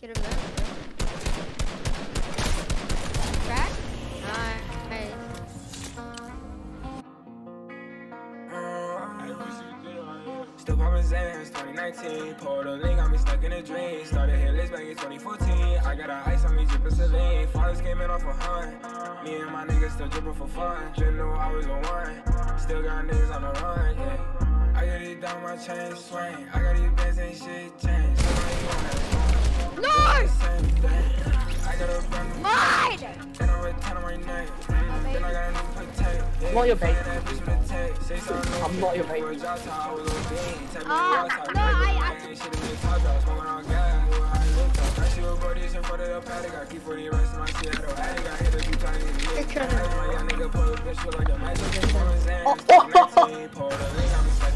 Get him there. Crack? Nice. Still poppin' Zans, 2019. Pulled a link, got me stuck in a dream. Started hitless back in 2014. I got a ice on me, drippin' saline. Fathers came in off a hunt. Me and my niggas still drippin' for fun. Knew I was the one. Still got niggas on the run, yeah. I got these down my chain swing. I got these bands, ain't shit changed. No! I got a brand Mine! then I return my name. Then I got a new potato. I'm not your babe. I'm not your babe. Oh, ah, no, I- I-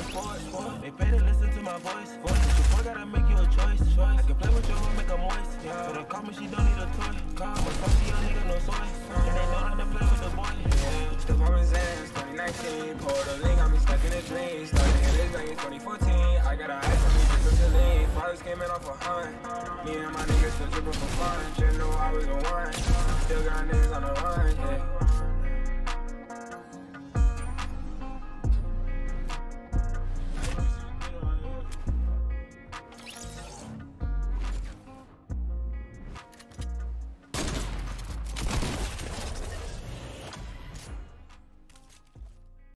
the sports. They pay to listen to my voice. Your boy gotta make you a choice. I can play with your hoe, make her moist. So they call me, she don't need a toy. Call my fussy young nigga, no soy. And they know not to play with the boy. Still poppin' Zans, 2019. Pulled a link, got me stuck in a dream. Started hitting back in 2014. I got a ice on me, just to lean. Fathers came in off a hunt. Me and my niggas still drippin' for fun. Just knew I was the one. Still got niggas on the run, yeah.